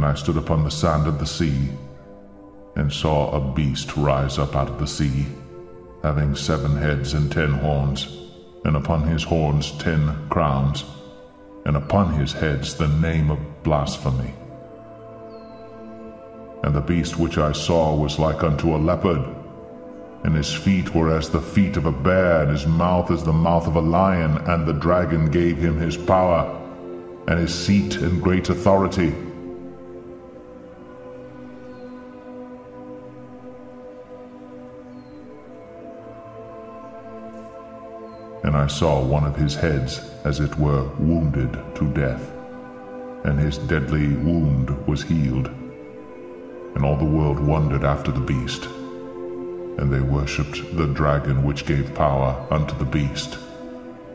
And I stood upon the sand of the sea, and saw a beast rise up out of the sea, having seven heads and ten horns, and upon his horns ten crowns, and upon his heads the name of blasphemy. And the beast which I saw was like unto a leopard, and his feet were as the feet of a bear, and his mouth as the mouth of a lion, and the dragon gave him his power, and his seat and great authority. And I saw one of his heads, as it were, wounded to death, and his deadly wound was healed. And all the world wondered after the beast. And they worshipped the dragon which gave power unto the beast.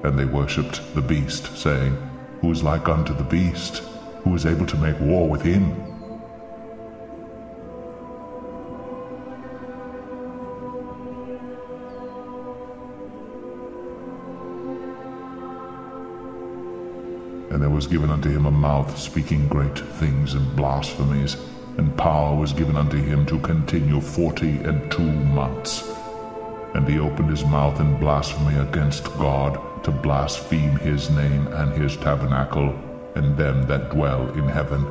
And they worshipped the beast, saying, Who is like unto the beast? Who is able to make war with him? And there was given unto him a mouth speaking great things and blasphemies, and power was given unto him to continue forty and two months. And he opened his mouth in blasphemy against God, to blaspheme his name and his tabernacle, and them that dwell in heaven.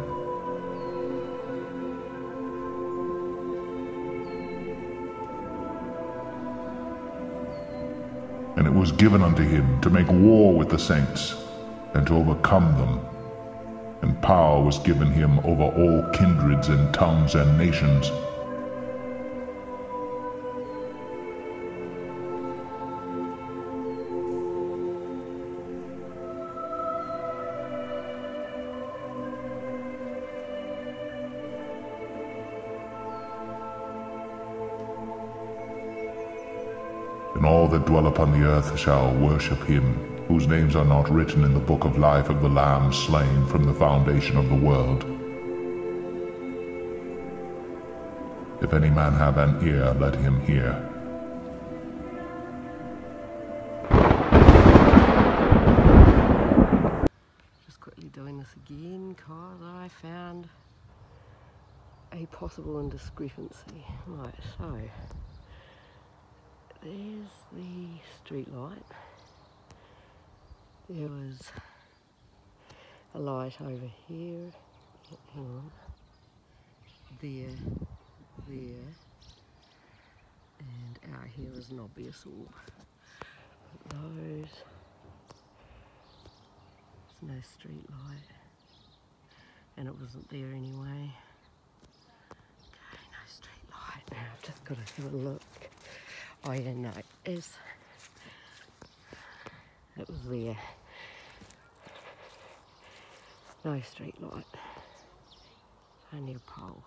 And it was given unto him to make war with the saints, and to overcome them. And power was given him over all kindreds and tongues and nations. And all that dwell upon the earth shall worship him, whose names are not written in the book of life of the Lamb slain from the foundation of the world. If any man have an ear, let him hear. Just quickly doing this again because I found a possible indiscrepancy. Right, so there's the street light. There was a light over here. Hang on. There, there. And out here is an obvious orb. Those there's no street light. And it wasn't there anyway. Okay, no street light. Now I've just got to have a look. Oh yeah, no, it is. It was there. No street light. A pole.